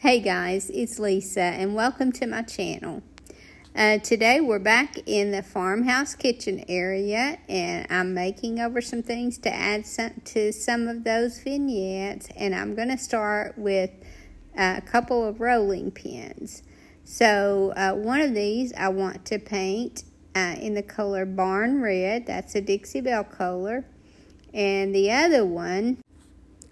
Hey guys, it's Lisa and welcome to my channel. Uh, today we're back in the farmhouse kitchen area and I'm making over some things to add some, to some of those vignettes and I'm going to start with a couple of rolling pins. So uh, one of these I want to paint uh, in the color Barn Red, that's a Dixie Belle color, and the other one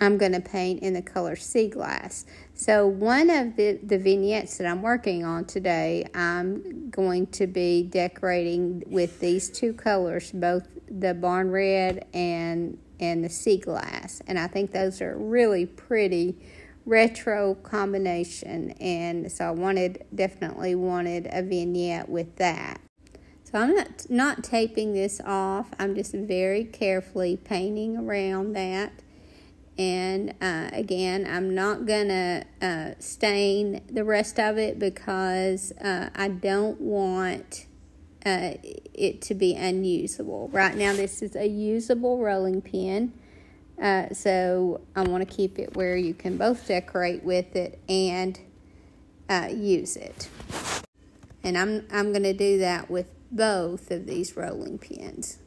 I'm going to paint in the color Sea Glass. So one of the, the vignettes that I'm working on today, I'm going to be decorating with these two colors, both the Barn Red and, and the Sea Glass. And I think those are really pretty retro combination. And so I wanted, definitely wanted a vignette with that. So I'm not, not taping this off. I'm just very carefully painting around that. And uh, again, I'm not going to uh, stain the rest of it because uh, I don't want uh, it to be unusable. Right now, this is a usable rolling pin. Uh, so I want to keep it where you can both decorate with it and uh, use it. And I'm, I'm going to do that with both of these rolling pins.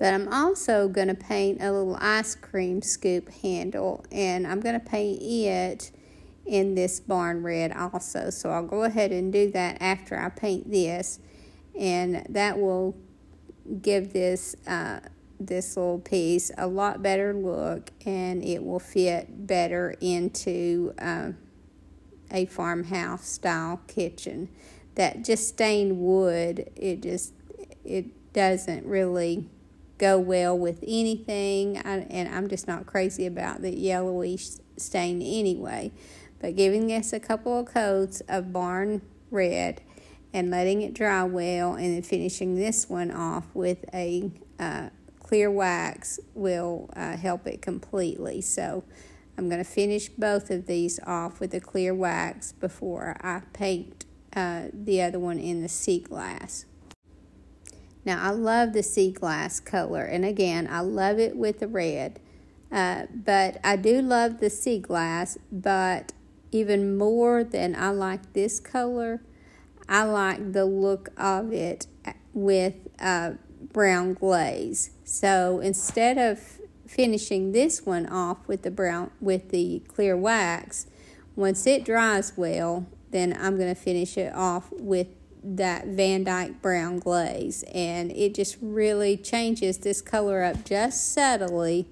But I'm also going to paint a little ice cream scoop handle and I'm going to paint it in this barn red also. So I'll go ahead and do that after I paint this and that will give this uh, this little piece a lot better look and it will fit better into uh, a farmhouse style kitchen. That just stained wood, it just it doesn't really go well with anything, I, and I'm just not crazy about the yellowish stain anyway. But giving this a couple of coats of barn red and letting it dry well, and then finishing this one off with a uh, clear wax will uh, help it completely. So I'm going to finish both of these off with a clear wax before I paint uh, the other one in the sea glass. Now, I love the sea glass color, and again, I love it with the red. Uh, but I do love the sea glass, but even more than I like this color, I like the look of it with uh, brown glaze. So instead of finishing this one off with the brown with the clear wax, once it dries well, then I'm going to finish it off with that Van Dyke brown glaze and it just really changes. This color up just subtly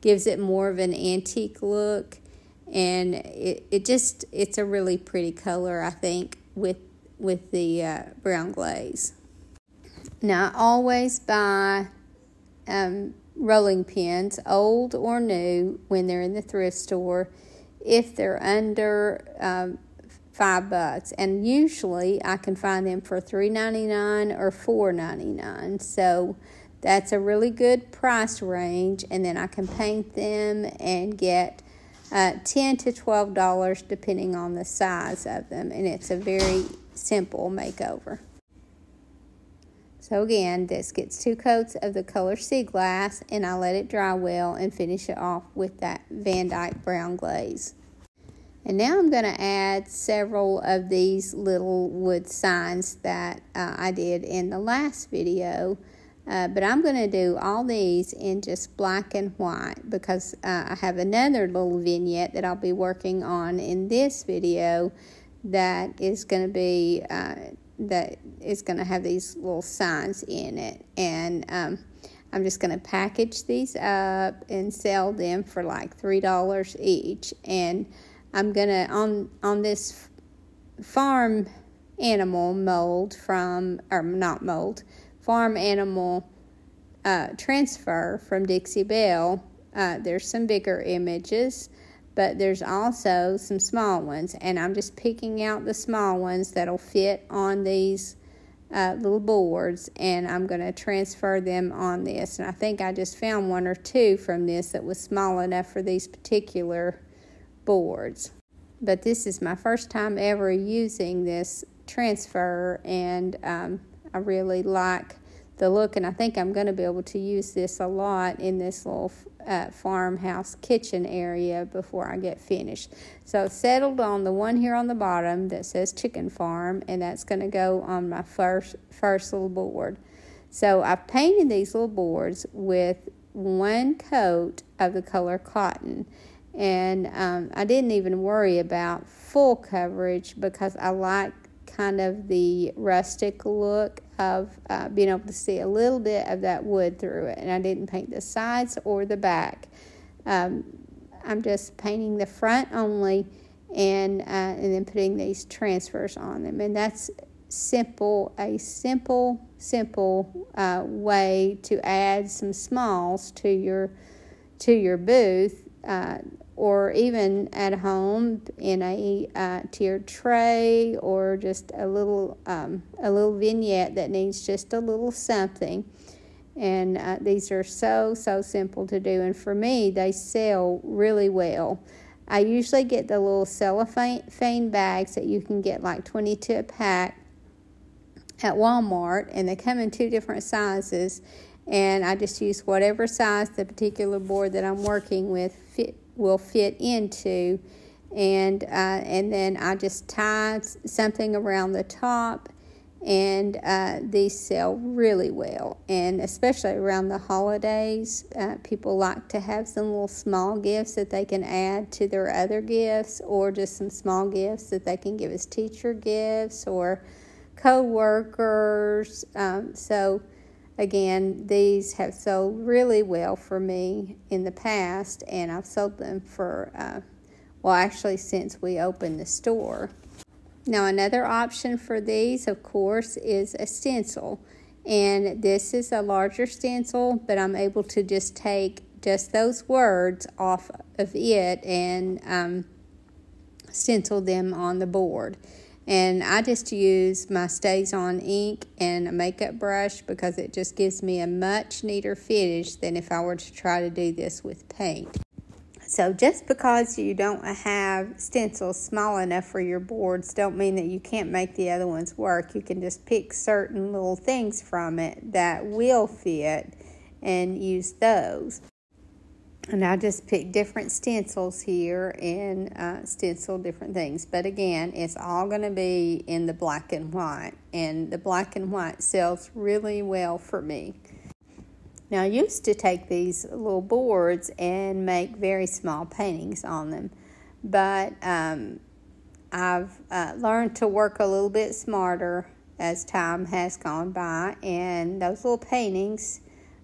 gives it more of an antique look and it, it just it's a really pretty color I think with with the uh, brown glaze. Now I always buy um, rolling pins old or new when they're in the thrift store. If they're under um, five bucks and usually I can find them for $3.99 or $4.99 so that's a really good price range and then I can paint them and get uh, 10 to $12 depending on the size of them and it's a very simple makeover. So again, this gets two coats of the color sea glass and I let it dry well and finish it off with that Van Dyke brown glaze. And now I'm going to add several of these little wood signs that uh, I did in the last video. Uh, but I'm going to do all these in just black and white because uh, I have another little vignette that I'll be working on in this video that is going to be uh, that is going to have these little signs in it and um, I'm just going to package these up and sell them for like three dollars each and I'm gonna on on this farm animal mold from or not mold farm animal uh, transfer from Dixie Belle. Uh, there's some bigger images, but there's also some small ones, and I'm just picking out the small ones that'll fit on these uh, little boards, and I'm going to transfer them on this. And I think I just found one or two from this that was small enough for these particular boards. But this is my first time ever using this transfer, and um, I really like the look, and I think I'm going to be able to use this a lot in this little uh, farmhouse kitchen area before I get finished. So settled on the one here on the bottom that says chicken farm, and that's going to go on my first first little board. So I've painted these little boards with one coat of the color cotton. And um, I didn't even worry about full coverage because I like kind of the rustic look of uh, being able to see a little bit of that wood through it. And I didn't paint the sides or the back. Um, I'm just painting the front only and, uh, and then putting these transfers on them. And that's simple, a simple, simple uh, way to add some smalls to your to your booth, uh, or even at home in a uh, tiered tray, or just a little um, a little vignette that needs just a little something. And uh, these are so so simple to do, and for me, they sell really well. I usually get the little cellophane bags that you can get like 22 a pack at Walmart, and they come in two different sizes. And I just use whatever size the particular board that I'm working with fit, will fit into, and uh, and then I just tie something around the top, and uh, these sell really well. And especially around the holidays, uh, people like to have some little small gifts that they can add to their other gifts, or just some small gifts that they can give as teacher gifts or co-workers. Um, so again, these have sold really well for me in the past, and I've sold them for, uh, well, actually, since we opened the store. Now, another option for these, of course, is a stencil. And this is a larger stencil, but I'm able to just take just those words off of it and um, stencil them on the board. And I just use my StazOn ink and a makeup brush because it just gives me a much neater finish than if I were to try to do this with paint. So just because you don't have stencils small enough for your boards don't mean that you can't make the other ones work. You can just pick certain little things from it that will fit and use those. And I just picked different stencils here and uh, stencil different things. But again, it's all going to be in the black and white. And the black and white sells really well for me. Now, I used to take these little boards and make very small paintings on them. But um, I've uh, learned to work a little bit smarter as time has gone by. And those little paintings,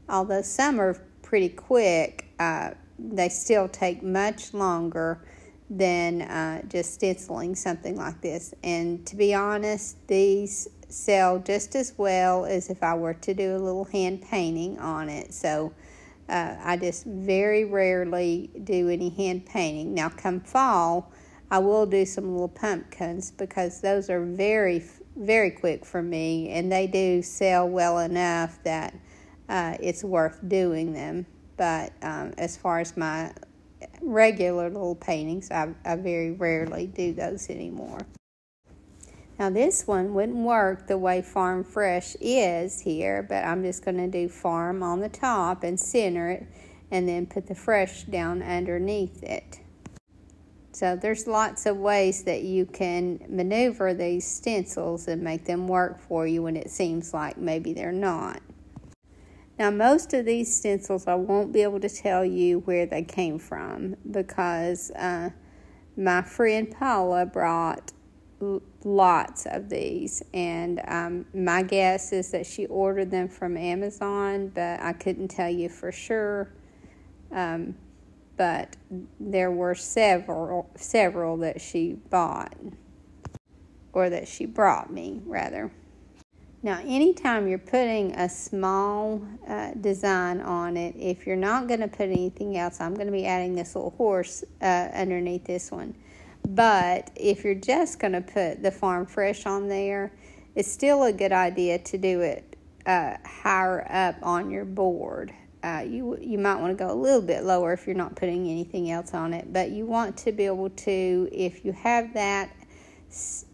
although some are pretty quick, uh, they still take much longer than uh, just stenciling something like this. And to be honest, these sell just as well as if I were to do a little hand painting on it. So uh, I just very rarely do any hand painting. Now, come fall, I will do some little pumpkins because those are very, very quick for me and they do sell well enough that uh, it's worth doing them. But um, as far as my regular little paintings, I, I very rarely do those anymore. Now this one wouldn't work the way Farm Fresh is here, but I'm just going to do Farm on the top and center it and then put the Fresh down underneath it. So there's lots of ways that you can maneuver these stencils and make them work for you when it seems like maybe they're not. Now, most of these stencils, I won't be able to tell you where they came from because uh, my friend Paula brought lots of these, and um, my guess is that she ordered them from Amazon, but I couldn't tell you for sure. Um, but there were several several that she bought or that she brought me rather. Now, anytime you're putting a small uh, design on it, if you're not going to put anything else, I'm going to be adding this little horse uh, underneath this one. But if you're just going to put the Farm Fresh on there, it's still a good idea to do it uh, higher up on your board. Uh, you you might want to go a little bit lower if you're not putting anything else on it, but you want to be able to, if you have that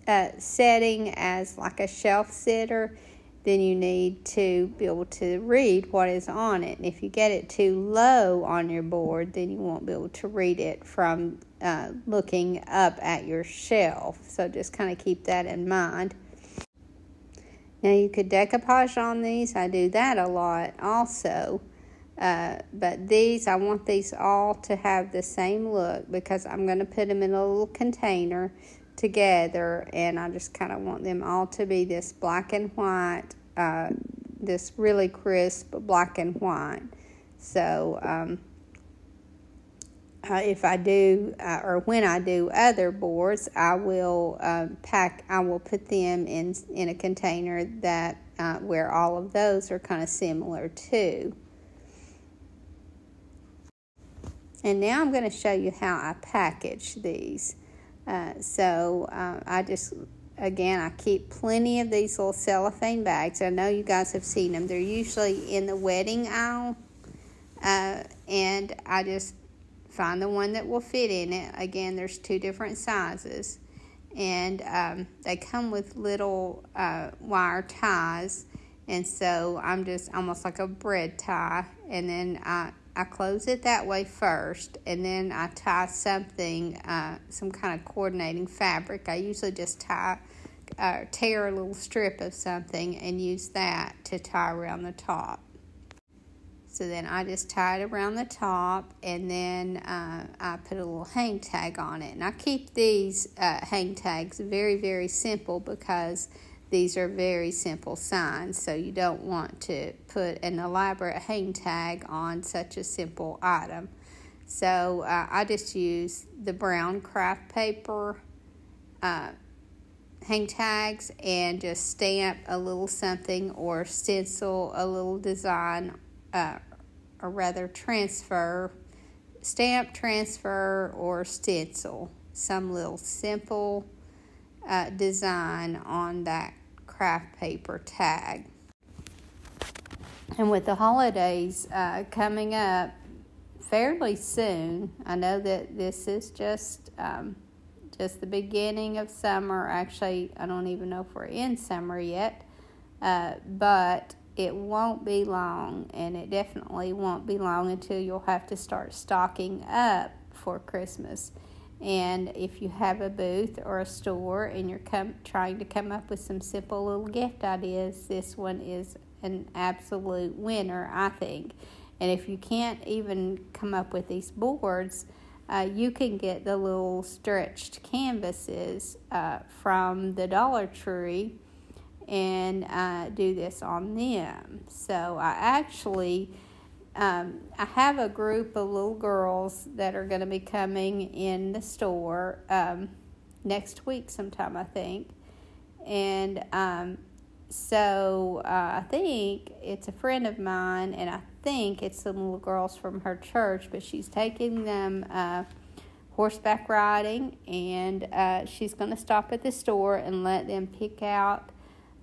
uh, setting as like a shelf sitter, then you need to be able to read what is on it. And if you get it too low on your board, then you won't be able to read it from uh, looking up at your shelf. So just kind of keep that in mind. Now you could decoupage on these. I do that a lot also. Uh, but these, I want these all to have the same look because I'm going to put them in a little container together and I just kind of want them all to be this black and white, uh, this really crisp black and white. So um, uh, if I do uh, or when I do other boards, I will uh, pack. I will put them in in a container that uh, where all of those are kind of similar too. And now I'm going to show you how I package these. Uh, so uh, I just, again, I keep plenty of these little cellophane bags. I know you guys have seen them. They're usually in the wedding aisle. Uh, and I just find the one that will fit in it. Again, there's two different sizes. And um, they come with little uh, wire ties. And so I'm just almost like a bread tie. And then I I close it that way first, and then I tie something, uh, some kind of coordinating fabric. I usually just tie, uh, tear a little strip of something and use that to tie around the top. So then I just tie it around the top, and then uh, I put a little hang tag on it. And I keep these uh, hang tags very, very simple because these are very simple signs, so you don't want to put an elaborate hang tag on such a simple item. So uh, I just use the brown craft paper uh, hang tags and just stamp a little something or stencil a little design, uh, or rather transfer, stamp, transfer, or stencil some little simple uh, design on that craft paper tag. And with the holidays uh, coming up fairly soon, I know that this is just um, just the beginning of summer. Actually, I don't even know if we're in summer yet, uh, but it won't be long, and it definitely won't be long until you'll have to start stocking up for Christmas. And if you have a booth or a store and you're trying to come up with some simple little gift ideas, this one is an absolute winner, I think. And if you can't even come up with these boards, uh, you can get the little stretched canvases uh, from the Dollar Tree and uh, do this on them. So I actually um, I have a group of little girls that are going to be coming in the store um, next week sometime, I think. And um, so uh, I think it's a friend of mine, and I think it's some little girls from her church, but she's taking them uh, horseback riding, and uh, she's going to stop at the store and let them pick out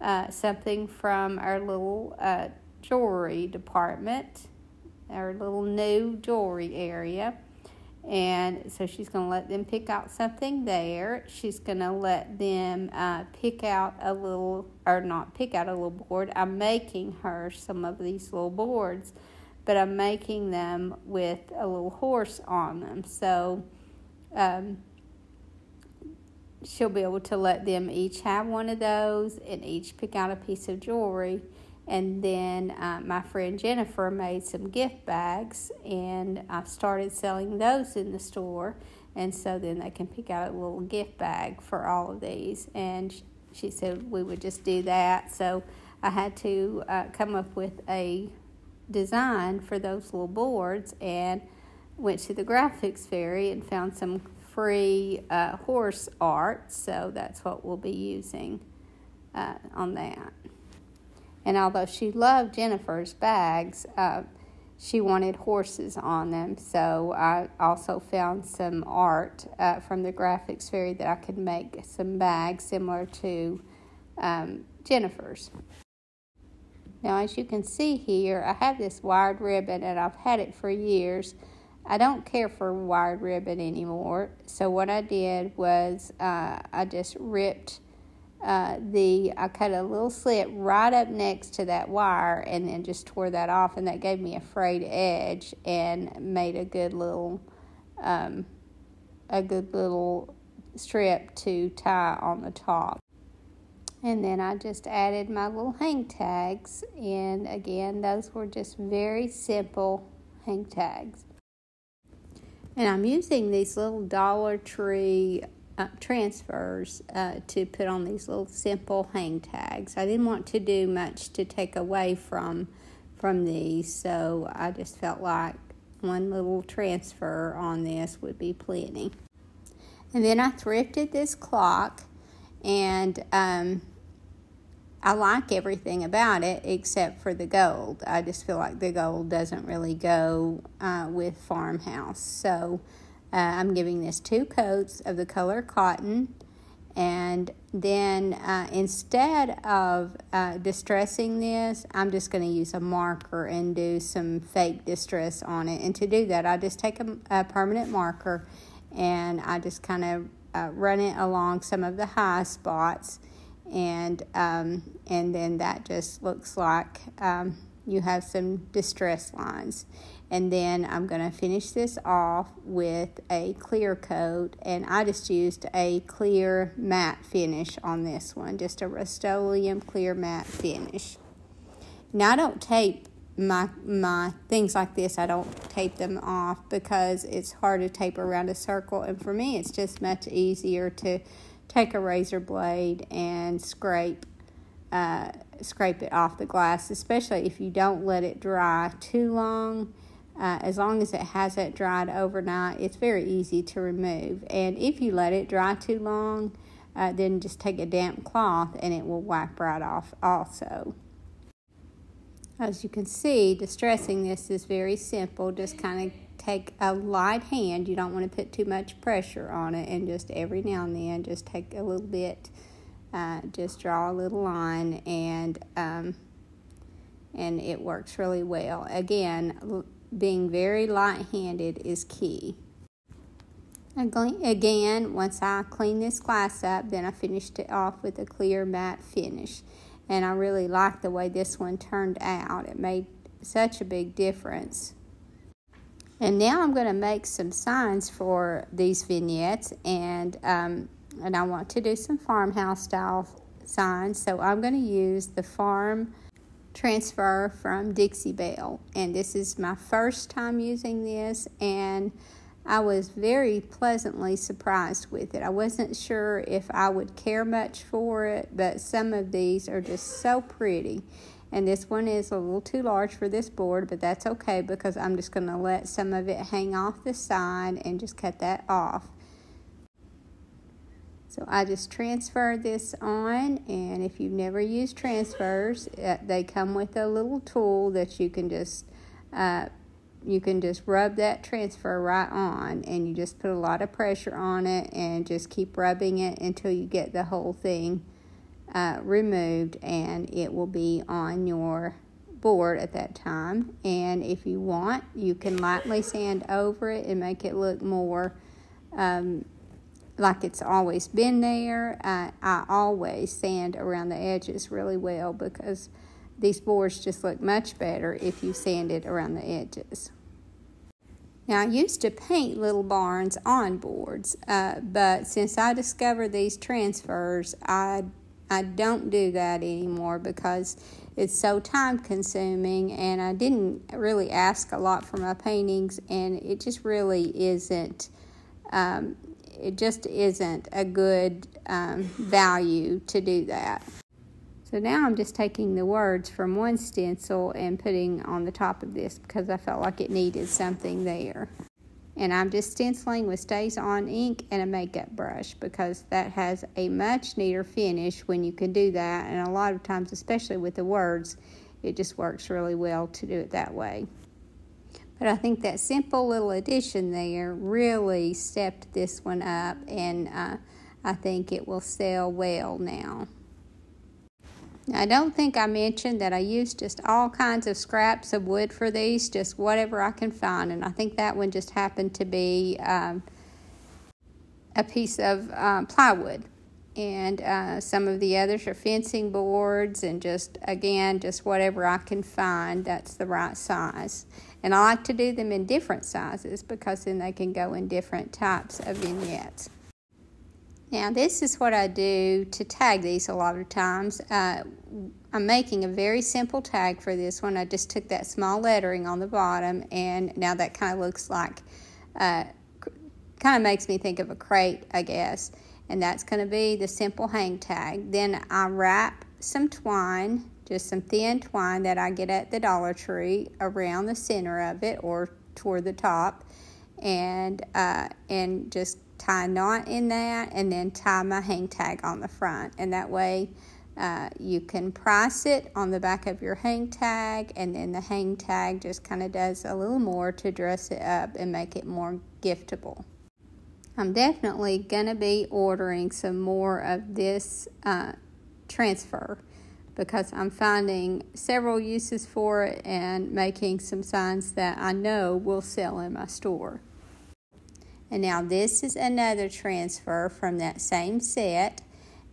uh, something from our little uh, jewelry department our little new jewelry area. And so she's going to let them pick out something there. She's going to let them uh, pick out a little, or not pick out a little board. I'm making her some of these little boards, but I'm making them with a little horse on them. So um, she'll be able to let them each have one of those and each pick out a piece of jewelry and then uh, my friend Jennifer made some gift bags, and I started selling those in the store. And so then they can pick out a little gift bag for all of these. And she said we would just do that. So I had to uh, come up with a design for those little boards and went to the graphics fairy and found some free uh, horse art. So that's what we'll be using uh, on that. And although she loved Jennifer's bags, uh, she wanted horses on them. So I also found some art uh, from the graphics fairy that I could make some bags similar to um, Jennifer's. Now, as you can see here, I have this wired ribbon and I've had it for years. I don't care for wired ribbon anymore. So what I did was uh, I just ripped uh, the I cut a little slit right up next to that wire and then just tore that off and that gave me a frayed edge and made a good little um, a good little strip to tie on the top. And then I just added my little hang tags and again those were just very simple hang tags. And I'm using these little Dollar Tree uh, transfers uh, to put on these little simple hang tags. I didn't want to do much to take away from from these, so I just felt like one little transfer on this would be plenty. And then I thrifted this clock, and um, I like everything about it except for the gold. I just feel like the gold doesn't really go uh, with farmhouse, so uh, I'm giving this two coats of the color cotton. And then uh, instead of uh, distressing this, I'm just going to use a marker and do some fake distress on it. And to do that, I just take a, a permanent marker and I just kind of uh, run it along some of the high spots. And, um, and then that just looks like um, you have some distress lines and then I'm going to finish this off with a clear coat and I just used a clear matte finish on this one just a Rust-Oleum clear matte finish. Now I don't tape my my things like this. I don't tape them off because it's hard to tape around a circle. And for me it's just much easier to take a razor blade and scrape uh, scrape it off the glass especially if you don't let it dry too long uh, as long as it hasn't dried overnight, it's very easy to remove. And if you let it dry too long, uh, then just take a damp cloth and it will wipe right off also. As you can see, distressing this is very simple. Just kind of take a light hand. You don't want to put too much pressure on it, and just every now and then, just take a little bit, uh, just draw a little line, and um, and it works really well. Again, being very light-handed is key. Again, once I clean this glass up, then I finished it off with a clear matte finish. And I really like the way this one turned out. It made such a big difference. And now I'm going to make some signs for these vignettes. And, um, and I want to do some farmhouse style signs. So I'm going to use the farm transfer from Dixie Belle. And this is my first time using this, and I was very pleasantly surprised with it. I wasn't sure if I would care much for it, but some of these are just so pretty. And this one is a little too large for this board, but that's okay because I'm just going to let some of it hang off the side and just cut that off. So I just transfer this on and if you've never used transfers, uh, they come with a little tool that you can just uh, you can just rub that transfer right on and you just put a lot of pressure on it and just keep rubbing it until you get the whole thing uh, removed and it will be on your board at that time. And if you want you can lightly sand over it and make it look more um, like it's always been there. I, I always sand around the edges really well because these boards just look much better if you sand it around the edges. Now, I used to paint little barns on boards, uh, but since I discovered these transfers, I, I don't do that anymore because it's so time consuming and I didn't really ask a lot for my paintings and it just really isn't um, it just isn't a good um, value to do that. So now I'm just taking the words from one stencil and putting on the top of this because I felt like it needed something there. And I'm just stenciling with StazOn ink and a makeup brush because that has a much neater finish when you can do that. And a lot of times, especially with the words, it just works really well to do it that way. But I think that simple little addition there really stepped this one up, and uh, I think it will sell well now. I don't think I mentioned that I used just all kinds of scraps of wood for these, just whatever I can find, and I think that one just happened to be um, a piece of um, plywood. and uh, some of the others are fencing boards and just again just whatever I can find that's the right size and I like to do them in different sizes because then they can go in different types of vignettes. Now this is what I do to tag these a lot of times. Uh, I'm making a very simple tag for this one. I just took that small lettering on the bottom and now that kind of looks like uh, kind of makes me think of a crate I guess. And that's going to be the simple hang tag. Then I wrap some twine, just some thin twine that I get at the Dollar Tree around the center of it or toward the top, and uh, and just tie a knot in that, and then tie my hang tag on the front, and that way. Uh, you can price it on the back of your hang tag, and then the hang tag just kind of does a little more to dress it up and make it more giftable. I'm definitely going to be ordering some more of this uh, transfer because I'm finding several uses for it and making some signs that I know will sell in my store. And now this is another transfer from that same set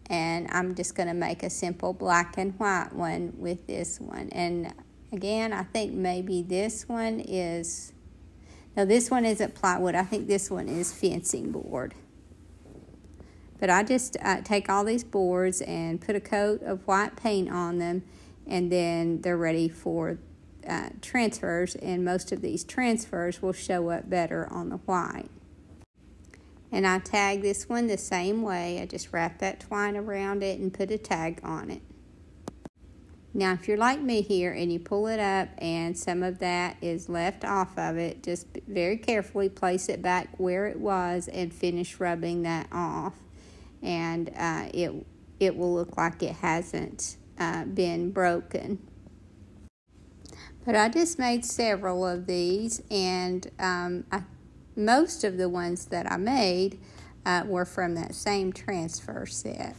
and I'm just going to make a simple black and white one with this one. And again, I think maybe this one is no, this one isn't plywood. I think this one is fencing board. But I just uh, take all these boards and put a coat of white paint on them and then they're ready for uh, transfers and most of these transfers will show up better on the white. And I tag this one the same way. I just wrap that twine around it and put a tag on it. Now, if you're like me here and you pull it up and some of that is left off of it, just very carefully place it back where it was and finish rubbing that off. And uh, it, it will look like it hasn't uh, been broken. But I just made several of these, and um, I, most of the ones that I made uh, were from that same transfer set.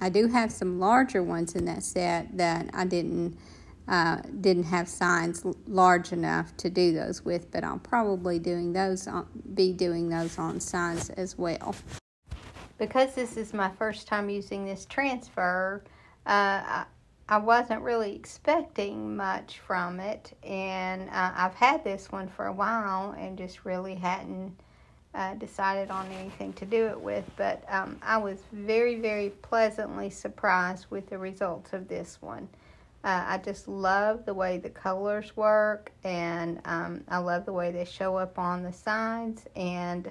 I do have some larger ones in that set that I didn't uh, didn't have signs large enough to do those with, but I'll probably doing those on, be doing those on signs as well. Because this is my first time using this transfer, uh, I, I wasn't really expecting much from it, and uh, I've had this one for a while and just really hadn't uh, decided on anything to do it with, but um, I was very, very pleasantly surprised with the results of this one. Uh, I just love the way the colors work, and um, I love the way they show up on the sides, and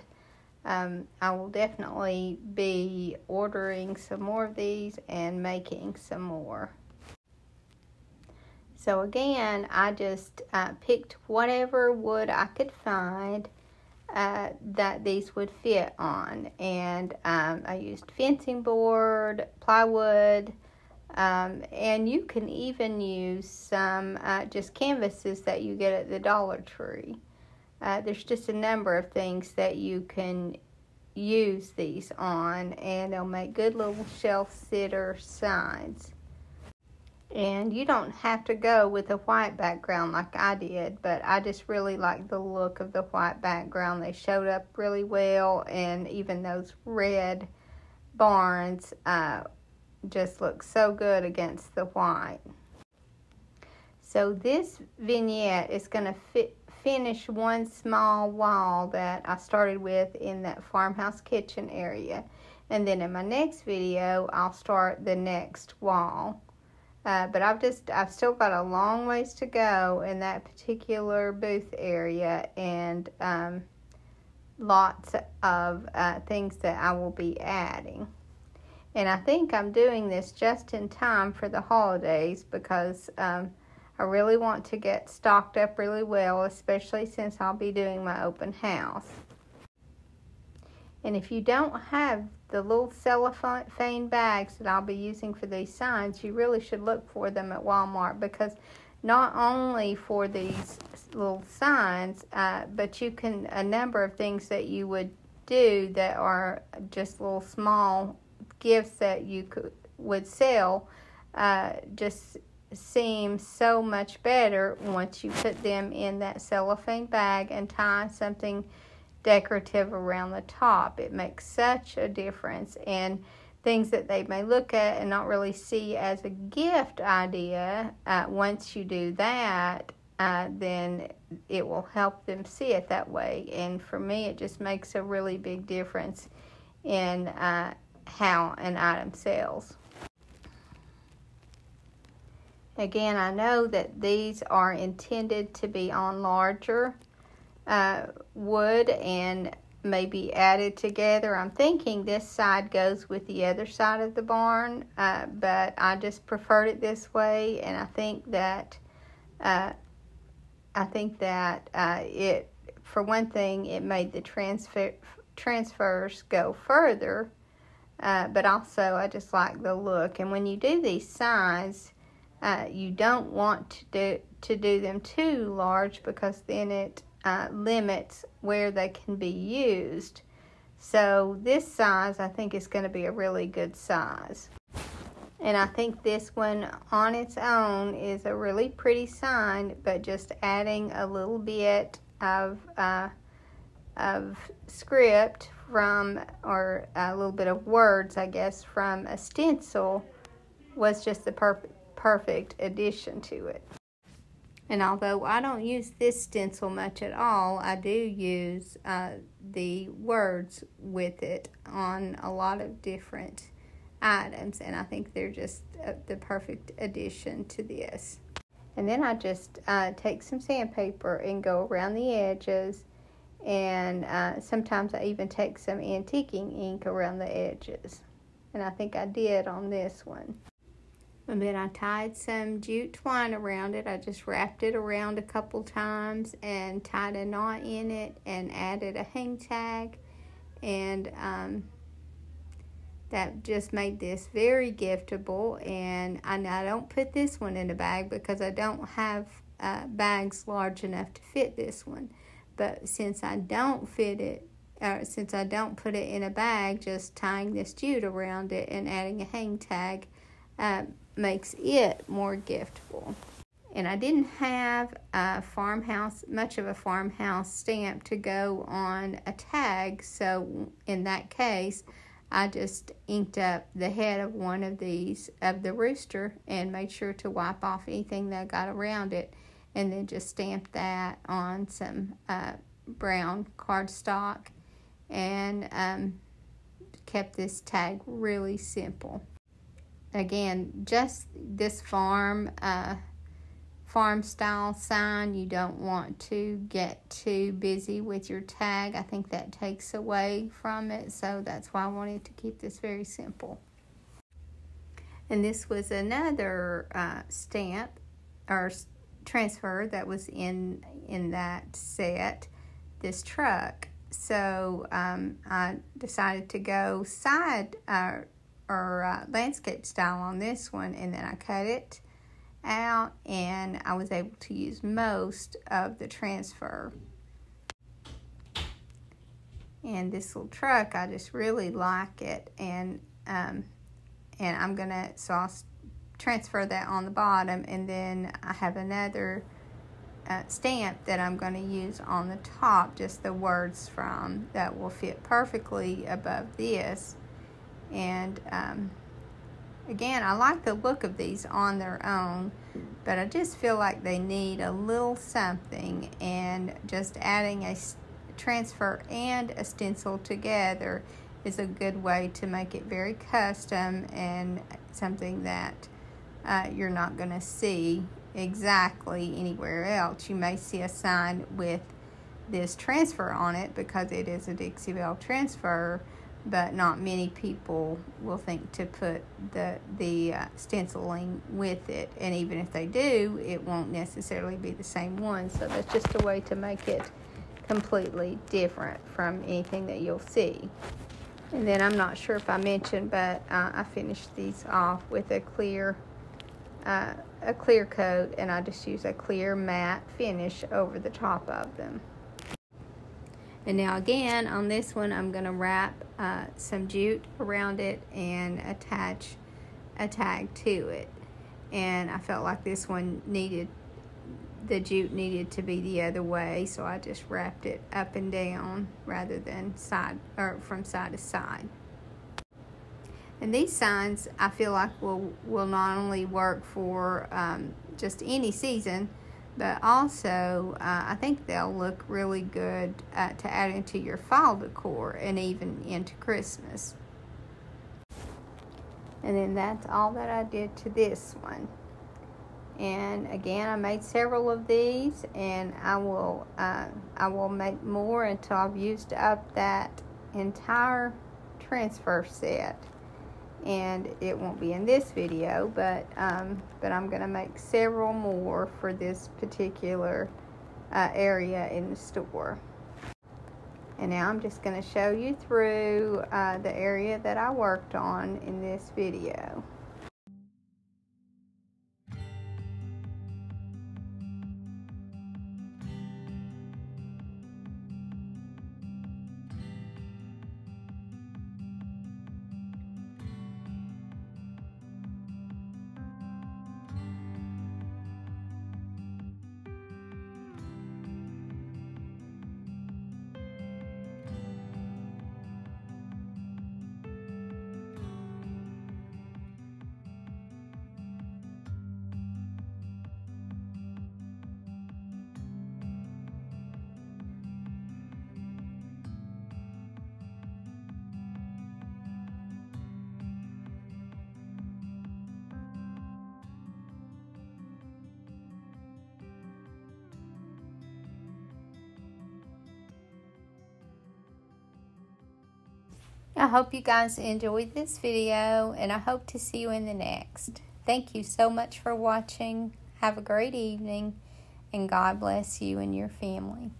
um, I will definitely be ordering some more of these and making some more. So again, I just uh, picked whatever wood I could find uh, that these would fit on. And um, I used fencing board, plywood, um, and you can even use some uh, just canvases that you get at the Dollar Tree. Uh, there's just a number of things that you can use these on, and they'll make good little shelf sitter signs. And you don't have to go with a white background like I did, but I just really like the look of the white background. They showed up really well, and even those red barns uh, just look so good against the white. So this vignette is going to finish one small wall that I started with in that farmhouse kitchen area. And then in my next video, I'll start the next wall. Uh, but I've just, I've still got a long ways to go in that particular booth area and um, lots of uh, things that I will be adding. And I think I'm doing this just in time for the holidays because um, I really want to get stocked up really well, especially since I'll be doing my open house. And if you don't have the little cellophane bags that I'll be using for these signs, you really should look for them at Walmart because not only for these little signs, uh, but you can, a number of things that you would do that are just little small gifts that you could would sell uh, just seem so much better once you put them in that cellophane bag and tie something decorative around the top. It makes such a difference. And things that they may look at and not really see as a gift idea, uh, once you do that, uh, then it will help them see it that way. And for me, it just makes a really big difference in uh, how an item sells. Again, I know that these are intended to be on larger uh, wood and maybe added together. I'm thinking this side goes with the other side of the barn, uh, but I just preferred it this way, and I think that uh, I think that uh, it, for one thing, it made the transfer transfers go further, uh, but also I just like the look. And when you do these signs, uh, you don't want to do to do them too large because then it uh, limits where they can be used. So this size I think is going to be a really good size. And I think this one on its own is a really pretty sign, but just adding a little bit of, uh, of script from, or a little bit of words, I guess, from a stencil was just the per perfect addition to it. And although I don't use this stencil much at all, I do use uh, the words with it on a lot of different items. And I think they're just uh, the perfect addition to this. And then I just uh, take some sandpaper and go around the edges. And uh, sometimes I even take some antiquing ink around the edges. And I think I did on this one. And then I tied some jute twine around it. I just wrapped it around a couple times and tied a knot in it and added a hang tag. And um, that just made this very giftable. And I, I don't put this one in a bag because I don't have uh, bags large enough to fit this one. But since I don't fit it, since I don't put it in a bag, just tying this jute around it and adding a hang tag uh, makes it more giftable. And I didn't have a farmhouse, much of a farmhouse stamp to go on a tag, so in that case, I just inked up the head of one of these, of the rooster, and made sure to wipe off anything that got around it, and then just stamped that on some uh, brown cardstock, and um, kept this tag really simple again, just this farm, uh, farm style sign. You don't want to get too busy with your tag. I think that takes away from it. So that's why I wanted to keep this very simple. And this was another uh, stamp or transfer that was in in that set, this truck. So um, I decided to go side uh, or uh, landscape style on this one and then I cut it out and I was able to use most of the transfer. And this little truck, I just really like it and um, and I'm gonna, so I'll transfer that on the bottom and then I have another uh, stamp that I'm going to use on the top, just the words from, that will fit perfectly above this. And um, again, I like the look of these on their own, but I just feel like they need a little something and just adding a transfer and a stencil together is a good way to make it very custom and something that uh, you're not going to see exactly anywhere else. You may see a sign with this transfer on it because it is a Dixie transfer, but not many people will think to put the the uh, stenciling with it. And even if they do it won't necessarily be the same one. So that's just a way to make it completely different from anything that you'll see. And then I'm not sure if I mentioned but uh, I finished these off with a clear uh, a clear coat and I just use a clear matte finish over the top of them and now again, on this one, I'm going to wrap uh, some jute around it and attach a tag to it. And I felt like this one needed, the jute needed to be the other way, so I just wrapped it up and down rather than side, or from side to side. And these signs I feel like will, will not only work for um, just any season, but also uh, I think they'll look really good uh, to add into your fall decor and even into Christmas. And then that's all that I did to this one. And again, I made several of these, and I will uh, I will make more until I've used up that entire transfer set and it won't be in this video but um, but I'm gonna make several more for this particular uh, area in the store. And now I'm just going to show you through uh, the area that I worked on in this video hope you guys enjoyed this video and I hope to see you in the next. Thank you so much for watching. Have a great evening and God bless you and your family.